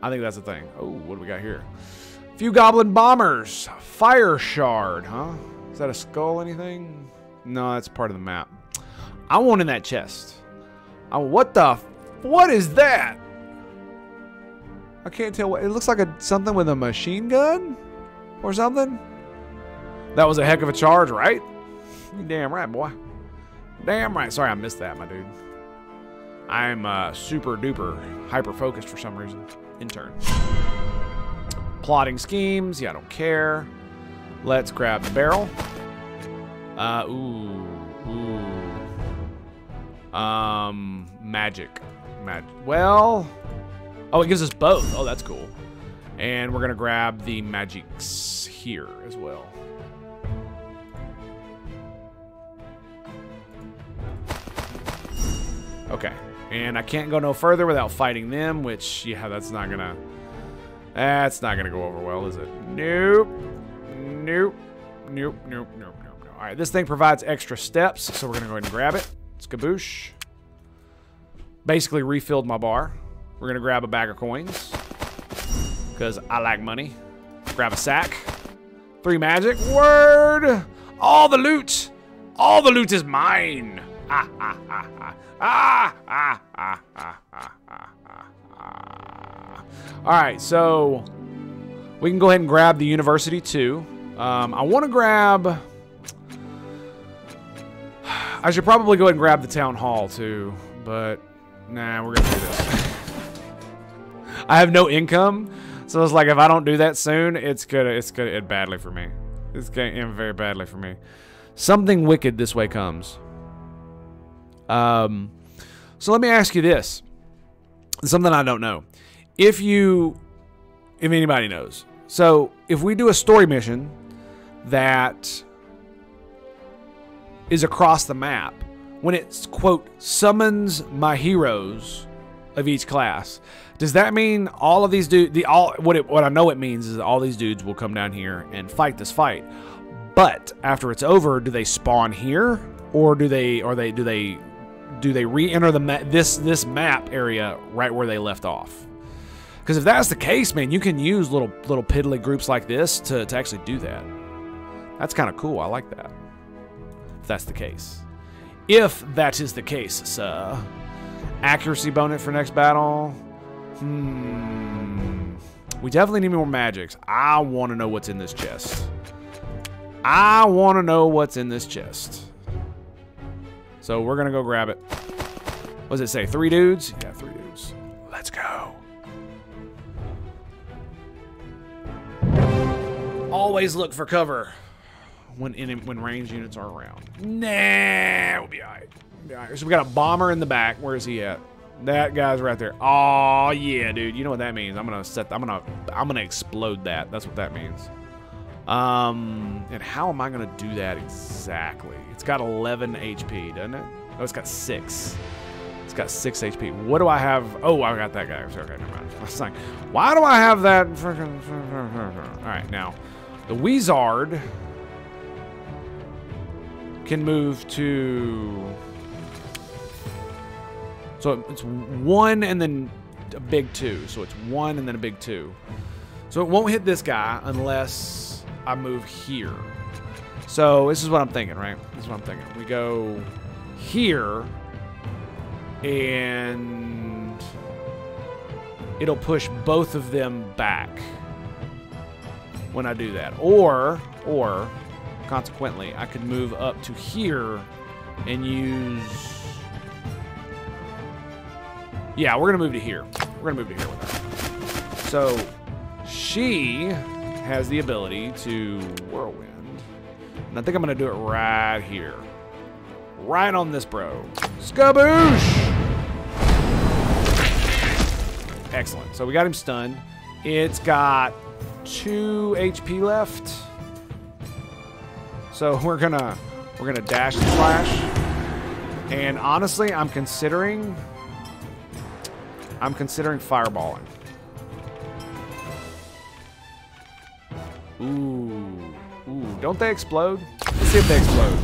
I think that's a thing. Oh, what do we got here? A Few goblin bombers. Fire shard, huh? Is that a skull anything? No, that's part of the map. I want in that chest. I, what the? f- What is that? I can't tell what. It looks like a something with a machine gun or something. That was a heck of a charge, right? You damn right, boy. Damn right. Sorry, I missed that, my dude. I'm uh, super duper hyper focused for some reason. Intern. Plotting schemes. Yeah, I don't care. Let's grab the barrel. Uh, ooh. Um, magic. Mag. Well, oh, it gives us both. Oh, that's cool. And we're gonna grab the magics here as well. Okay. And I can't go no further without fighting them, which, yeah, that's not gonna... That's not gonna go over well, is it? Nope. Nope. Nope, nope, nope, nope, nope. All right, this thing provides extra steps, so we're gonna go ahead and grab it. Skaboosh. Basically refilled my bar. We're gonna grab a bag of coins, because I like money. Grab a sack. Three magic. Word! All the loot! All the loot is mine! Ah, ah, ah, ah. Ah, ah, ah, ah, ah, ah, ah. All right, so we can go ahead and grab the university too. Um, I want to grab. I should probably go ahead and grab the town hall too, but nah, we're gonna do this. I have no income, so it's like if I don't do that soon, it's gonna it's gonna end badly for me. It's gonna end very badly for me. Something wicked this way comes. Um, so let me ask you this: something I don't know. If you, if anybody knows, so if we do a story mission that is across the map, when it quote summons my heroes of each class, does that mean all of these dudes? The all what it, what I know it means is all these dudes will come down here and fight this fight. But after it's over, do they spawn here, or do they, or they, do they, do they re-enter the ma- this this map area right where they left off? Because if that's the case, man, you can use little little piddly groups like this to, to actually do that. That's kind of cool. I like that. If that's the case. If that is the case, sir. Accuracy bonus for next battle. Hmm. We definitely need more magics. I want to know what's in this chest. I want to know what's in this chest. So we're going to go grab it. What does it say? Three dudes? Yeah, three dudes. Let's go. Always look for cover when in, when range units are around. Nah, we'll be alright. Be alright. So we got a bomber in the back. Where is he at? That guy's right there. Oh yeah, dude. You know what that means? I'm gonna set. I'm gonna. I'm gonna explode that. That's what that means. Um, and how am I gonna do that exactly? It's got 11 HP, doesn't it? Oh, it's got six. It's got six HP. What do I have? Oh, I got that guy. Okay, never mind. I was like, why do I have that? All right, now the Wizard can move to. So it's one and then a big two. So it's one and then a big two. So it won't hit this guy unless I move here. So this is what I'm thinking, right? This is what I'm thinking. We go here and it'll push both of them back when I do that. Or, or, consequently, I could move up to here and use... Yeah, we're going to move to here. We're going to move to here with that. So, she has the ability to whirlwind. And I think I'm going to do it right here. Right on this bro. Skaboosh! Excellent. So we got him stunned. It's got two HP left. So we're gonna we're gonna dash and slash. And honestly, I'm considering I'm considering fireballing. Ooh. Ooh, don't they explode? Let's see if they explode.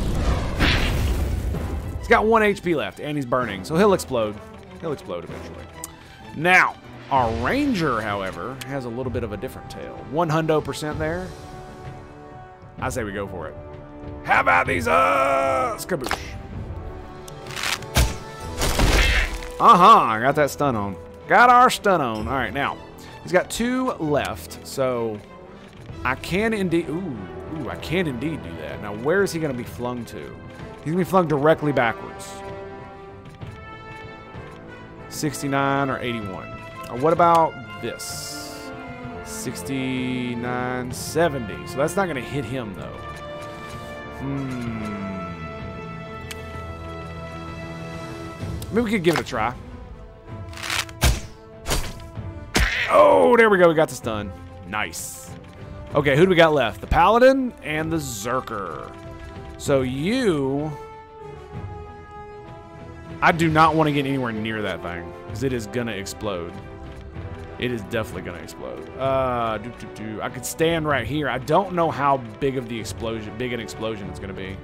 He's got one HP left, and he's burning, so he'll explode. He'll explode eventually. Now, our Ranger, however, has a little bit of a different tale. One hundo percent there. I say we go for it. How about these, uh, skaboosh. Uh-huh, I got that stun on. Got our stun on. All right, now, he's got two left, so I can indeed, ooh, ooh, I can indeed do that. Now, where is he going to be flung to? He's going to be flung directly backwards. 69 or 81. Or what about this? 69, 70. So that's not going to hit him, though. Hmm. Maybe we could give it a try. Oh, there we go. We got the stun. Nice. Okay, who do we got left? The Paladin and the Zerker. So you... I do not want to get anywhere near that thing, because it is going to explode. It is definitely going to explode. Uh, doo -doo -doo. I could stand right here. I don't know how big of the explosion, big an explosion it's going to be.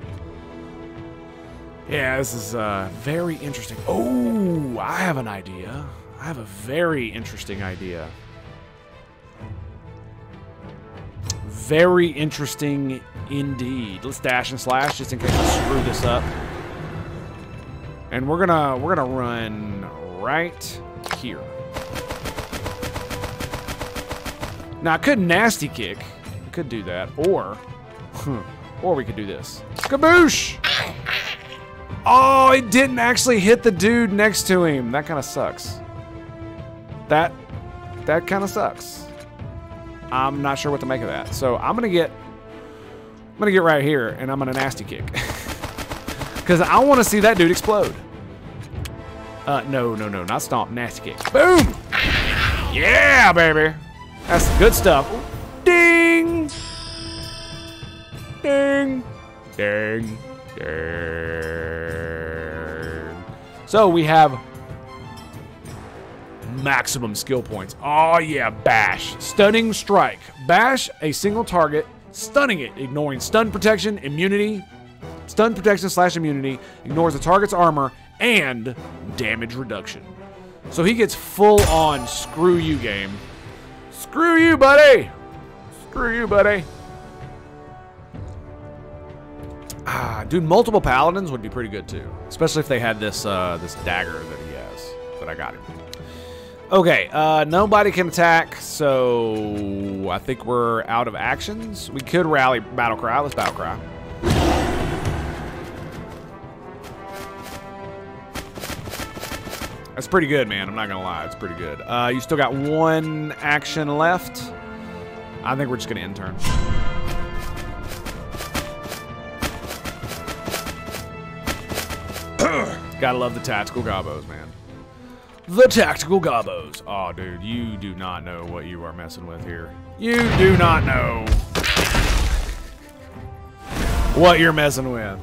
Yeah, this is uh, very interesting. Oh, I have an idea. I have a very interesting idea. Very interesting indeed. Let's dash and slash just in case I screw this up. And we're gonna we're gonna run right here. Now I could nasty kick. I could do that, or, or we could do this. Kaboosh! Oh, it didn't actually hit the dude next to him. That kind of sucks. That, that kind of sucks. I'm not sure what to make of that. So I'm gonna get, I'm gonna get right here, and I'm gonna nasty kick, because I want to see that dude explode. Uh, no, no, no, not stomp, nasty kick. Boom! Yeah, baby. That's the good stuff. Ding! Ding! Ding! Ding! So we have maximum skill points. Oh yeah, bash. Stunning strike. Bash a single target, stunning it, ignoring stun protection, immunity, stun protection slash immunity, ignores the target's armor, and damage reduction. So he gets full on screw you game. Screw you, buddy! Screw you, buddy. Ah, dude, multiple paladins would be pretty good too, especially if they had this uh, this dagger that he has that I got him. Okay, uh, nobody can attack, so I think we're out of actions. We could rally battle cry. Let's battle cry. Pretty good, man. I'm not gonna lie, it's pretty good. Uh, you still got one action left. I think we're just gonna end turn. Gotta love the tactical gobos, man. The tactical gobos. Oh, dude, you do not know what you are messing with here. You do not know what you're messing with.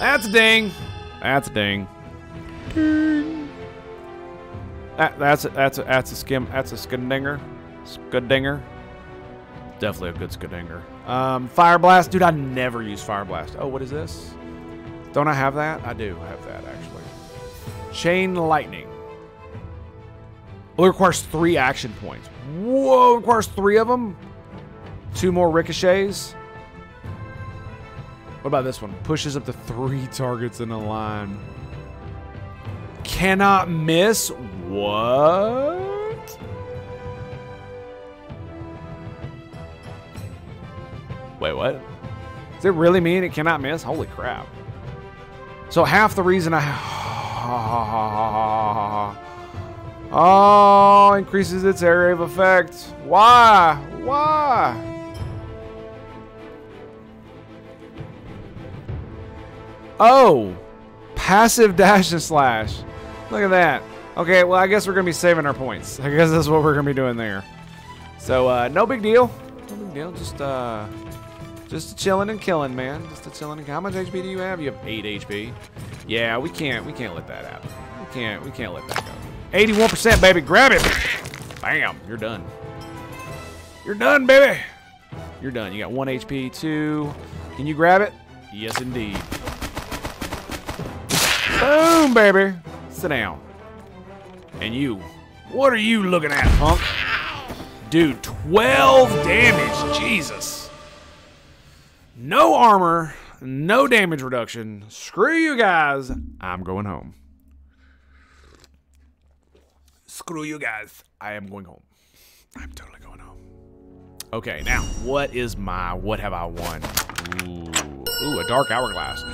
That's a ding. That's a ding. Ding. That, that's a, that's a, that's a skim. That's a skindinger. Skindinger. Definitely a good skindinger. Um, fire blast, dude. I never use fire blast. Oh, what is this? Don't I have that? I do have that actually. Chain lightning. Oh, it requires three action points. Whoa, requires three of them. Two more ricochets. What about this one? Pushes up to three targets in a line. Cannot miss. What? Wait, what? Does it really mean it cannot miss? Holy crap. So half the reason I... Oh, increases its area of effect. Why? Why? Oh, passive dash and slash. Look at that. Okay, well, I guess we're going to be saving our points. I guess that's what we're going to be doing there. So, uh, no big deal. No big deal. Just, uh, just chilling and killing, man. Just chilling and How much HP do you have? You have 8 HP. Yeah, we can't, we can't let that happen. We can't, we can't let that go. 81%, baby. Grab it. Bam. You're done. You're done, baby. You're done. You got 1 HP, 2. Can you grab it? Yes, indeed. Boom, baby. Sit down. And you. What are you looking at, punk? Dude, 12 damage. Jesus. No armor, no damage reduction. Screw you guys. I'm going home. Screw you guys. I am going home. I'm totally going home. Okay, now, what is my, what have I won? Ooh, ooh a dark hourglass.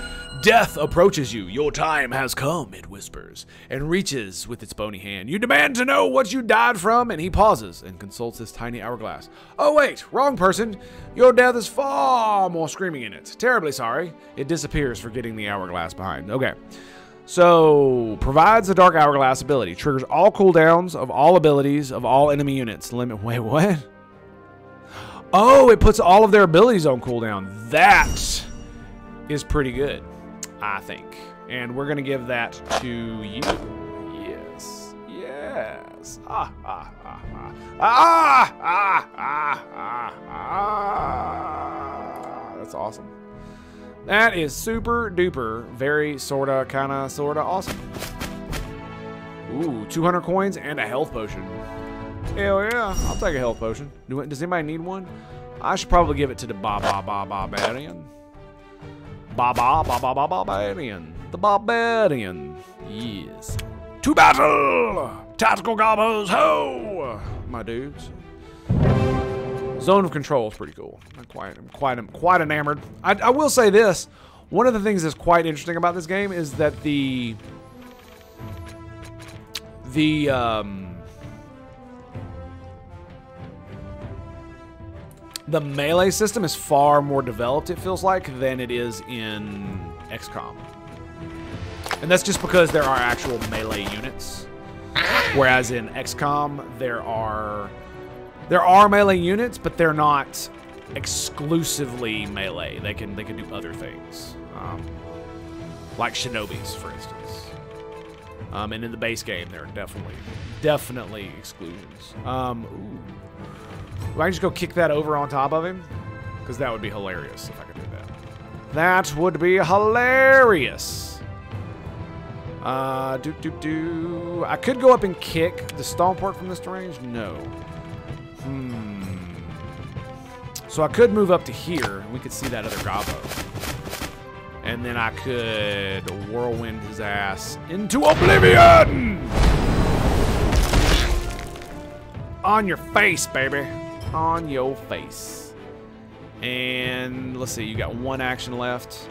Death approaches you. Your time has come, it whispers, and reaches with its bony hand. You demand to know what you died from, and he pauses and consults his tiny hourglass. Oh, wait, wrong person. Your death is far more screaming in it. Terribly sorry. It disappears, forgetting the hourglass behind. Okay. So, provides the Dark Hourglass ability. Triggers all cooldowns of all abilities of all enemy units. Limit. Wait, what? Oh, it puts all of their abilities on cooldown. That is pretty good. I think. And we're going to give that to you. Yes. Yes. Ah, ah, ah, ah. Ah, ah, ah, ah, ah. That's awesome. That is super duper, very sorta, kinda, sorta awesome. Ooh, 200 coins and a health potion. Hell yeah, I'll take a health potion. Does anybody need one? I should probably give it to the Ba Ba Ba Barbarian. Ba Ba Ba Ba Ba Barbarian. The Barbarian. Yes. To battle! Tactical gobos, ho! My dudes. Zone of control is pretty cool. I'm quite, I'm quite, I'm quite enamored. I, I will say this: one of the things that's quite interesting about this game is that the the um, the melee system is far more developed. It feels like than it is in XCOM, and that's just because there are actual melee units, whereas in XCOM there are there are melee units, but they're not exclusively melee. They can they can do other things, um, like shinobis, for instance. Um, and in the base game, there are definitely definitely exclusions. Um. Do I just go kick that over on top of him? Because that would be hilarious if I could do that. That would be hilarious. Uh, do do do. I could go up and kick the stomp from this range. No. Hmm. So I could move up to here, and we could see that other gobbo. And then I could whirlwind his ass into oblivion! On your face, baby. On your face. And let's see, you got one action left.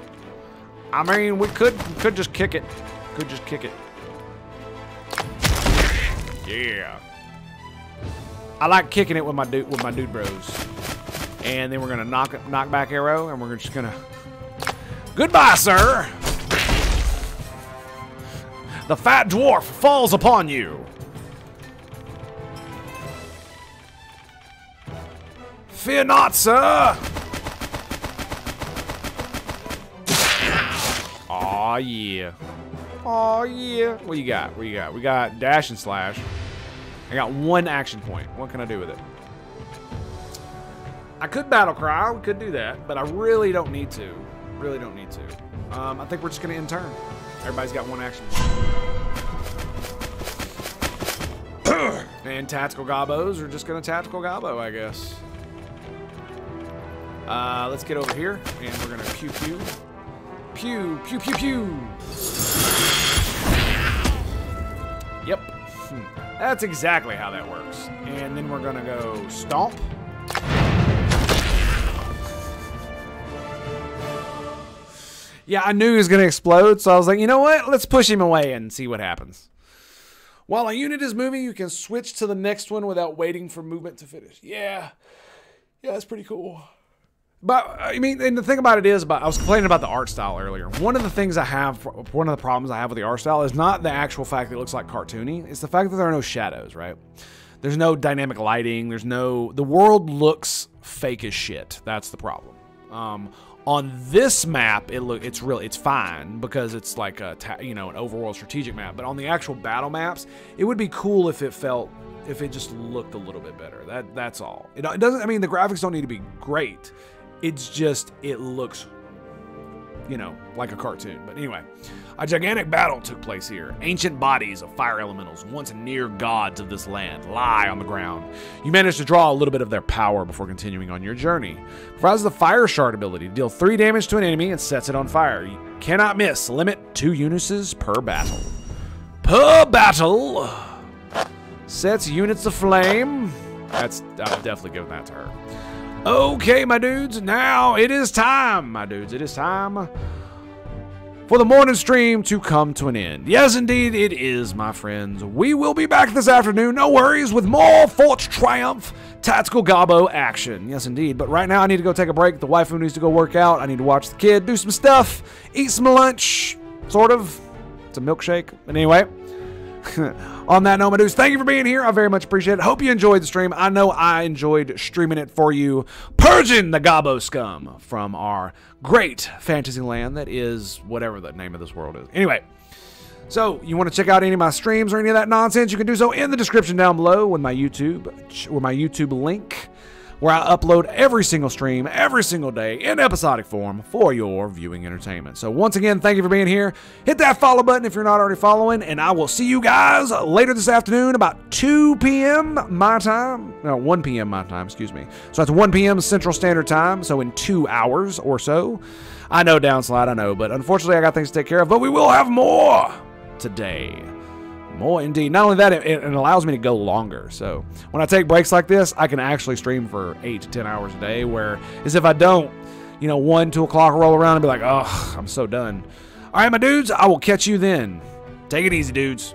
I mean, we could could just kick it. Could just kick it. Yeah. I like kicking it with my dude with my dude bros. And then we're gonna knock knock back arrow, and we're just gonna. Goodbye, sir. The fat dwarf falls upon you. Fear not, sir. Aw, yeah. Aw, yeah. What you got? What you got? We got dash and slash. I got one action point. What can I do with it? I could battle cry. We could do that, but I really don't need to. Really don't need to. Um, I think we're just to end turn. Everybody's got one action. and tactical gobbos are just to tactical gobbo, I guess. Uh, let's get over here, and we're to pew pew. Pew, pew, pew, pew. Yep. Hmm. That's exactly how that works. And then we're gonna go stomp. Yeah, I knew he was gonna explode, so I was like, you know what? Let's push him away and see what happens. While a unit is moving, you can switch to the next one without waiting for movement to finish. Yeah. Yeah, that's pretty cool. But I mean, and the thing about it is, about I was complaining about the art style earlier. One of the things I have, one of the problems I have with the art style is not the actual fact that it looks like cartoony. It's the fact that there are no shadows, right? There's no dynamic lighting. There's no. The world looks fake as shit. That's the problem. Um, on this map, it look it's really it's fine because it's like a you know an overworld strategic map. But on the actual battle maps, it would be cool if it felt if it just looked a little bit better. That that's all. It, it doesn't. I mean, the graphics don't need to be great. It's just, it looks, you know, like a cartoon. But anyway, a gigantic battle took place here. Ancient bodies of fire elementals, once near gods of this land, lie on the ground. You manage to draw a little bit of their power before continuing on your journey. Provides the fire shard ability to deal 3 damage to an enemy and sets it on fire. You cannot miss. Limit 2 unuses per battle. Per battle! Sets units aflame. That's, I'm definitely giving that to her. Okay, my dudes, now it is time, my dudes. It is time for the morning stream to come to an end. Yes, indeed, it is, my friends. We will be back this afternoon, no worries, with more Fort Triumph Tactical Gobbo action. Yes, indeed. But right now, I need to go take a break. The waifu needs to go work out. I need to watch the kid, do some stuff, eat some lunch, sort of. It's a milkshake. But anyway. on that my dudes, thank you for being here. I very much appreciate it. Hope you enjoyed the stream. I know I enjoyed streaming it for you, purging the Gobbo scum from our great fantasy land that is whatever the name of this world is. Anyway. So, you want to check out any of my streams or any of that nonsense, you can do so in the description down below with my YouTube, with my YouTube link where I upload every single stream, every single day in episodic form for your viewing entertainment. So, once again, thank you for being here. Hit that follow button if you're not already following, and I will see you guys later this afternoon about 2 p.m. my time. No, 1 p.m. my time, excuse me. So, that's 1 p.m. Central Standard Time, so in two hours or so. I know, downslide, I know, but unfortunately, I got things to take care of, but we will have more today. More indeed. Not only that, it, it allows me to go longer. So when I take breaks like this, I can actually stream for eight to ten hours a day. Where as if I don't, you know, one, two o'clock roll around and be like, oh, I'm so done. All right, my dudes, I will catch you then. Take it easy, dudes.